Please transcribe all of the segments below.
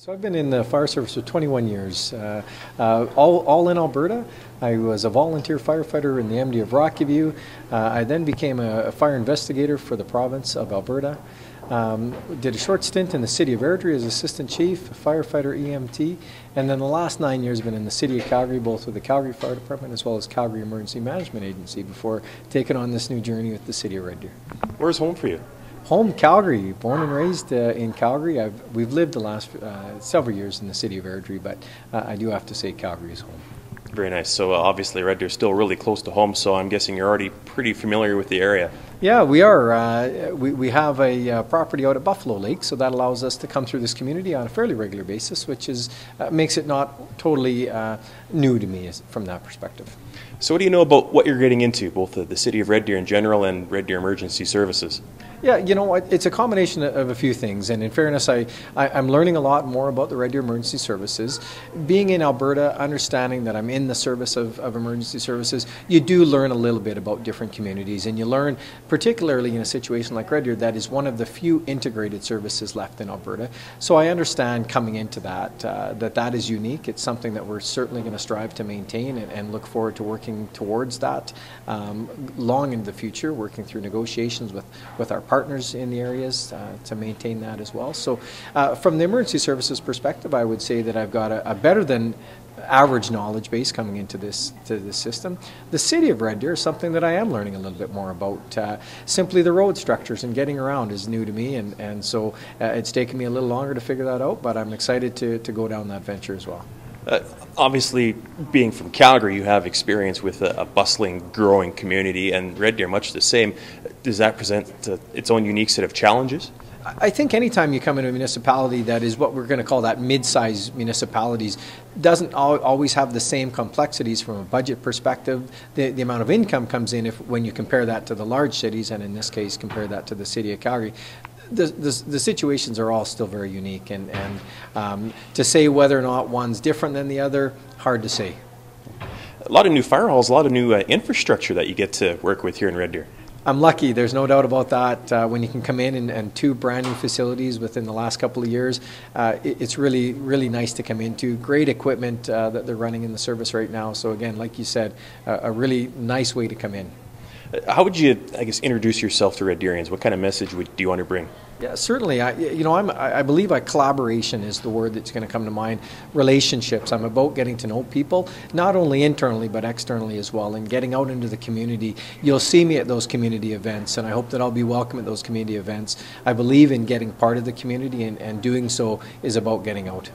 So I've been in the fire service for 21 years, uh, uh, all, all in Alberta. I was a volunteer firefighter in the MD of Rocky Uh, I then became a, a, fire investigator for the province of Alberta. Um, did a short stint in the city of Airdrie as assistant chief, firefighter EMT, and then the last nine years been in the city of Calgary, both with the Calgary Fire Department as well as Calgary Emergency Management Agency before taking on this new journey with the city of Red Deer. Where's home for you? Home Calgary, born and raised uh, in Calgary. I've, we've lived the last uh, several years in the city of Airdrie, but uh, I do have to say Calgary is home. Very nice. So uh, obviously Red Deer is still really close to home, so I'm guessing you're already pretty familiar with the area. Yeah, we are. Uh, we, we have a uh, property out at Buffalo Lake, so that allows us to come through this community on a fairly regular basis, which is makes it not totally new to me from that perspective. So what do you know about what you're getting into, both the, the city of Red Deer in general and Red Deer Emergency Services? Yeah, you know, it's a combination of a few things. And in fairness, I, I, am learning a lot more about the Red Deer Emergency Services. Being in Alberta, understanding that I'm in the service of, of emergency services, you do learn a little bit about different communities. And you learn, particularly in a situation like Red Deer, that is one of the few integrated services left in Alberta. So I understand coming into that, uh, that that is unique. It's something that we're certainly going to strive to maintain and, and, look forward to working towards that um, long into the future, working through negotiations with, with our partners in the areas uh, to maintain that as well. So, uh, from the emergency services perspective, I would say that I've got a, a better than average knowledge base coming into this to this system. The city of Red Deer is something that I am learning a little bit more about. Uh, simply the road structures and getting around is new to me, and, and so uh, it's taken me a little longer to figure that out, but I'm excited to, to go down that venture as well. Uh, obviously, being from Calgary, you have experience with a, a, bustling, growing community, and Red Deer, much the same. Does that present uh, its own unique set of challenges? I think anytime you come into a municipality that is what we're going to call that mid-sized municipalities doesn't al always have the same complexities from a budget perspective. The, the amount of income comes in if when you compare that to the large cities, and in this case, compare that to the city of Calgary the, the, the, situations are all still very unique, and, and um, to say whether or not one's different than the other, hard to say. A lot of new fire halls, a lot of new uh, infrastructure that you get to work with here in Red Deer. I'm lucky. There's no doubt about that. Uh, when you can come in and, and, two brand new facilities within the last couple of years, uh, it, it's really, really nice to come into. Great equipment uh, that they're running in the service right now. So again, like you said, a really nice way to come in. How would you, I guess, introduce yourself to Red Deerians? What kind of message would, do you want to bring? Yeah, certainly. I, you know, I'm, I believe I, collaboration is the word that's going to come to mind. Relationships. I'm about getting to know people, not only internally but externally as well, and getting out into the community. You'll see me at those community events, and I hope that I'll be welcome at those community events. I believe in getting part of the community, and, and doing so is about getting out.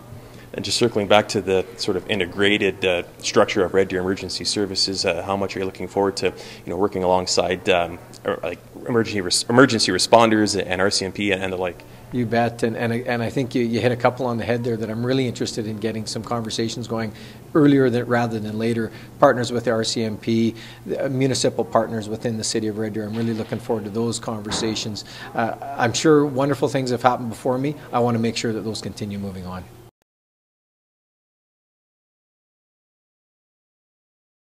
And just circling back to the sort of integrated uh, structure of Red Deer Emergency Services, uh, how much are you looking forward to, you know, working alongside um, like emergency res emergency responders and RCMP and the like? You bet, and and, and I think you, you hit a couple on the head there that I'm really interested in getting some conversations going earlier than, rather than later. Partners with the RCMP, the uh, municipal partners within the city of Red Deer. I'm really looking forward to those conversations. Uh, I'm sure wonderful things have happened before me. I want to make sure that those continue moving on.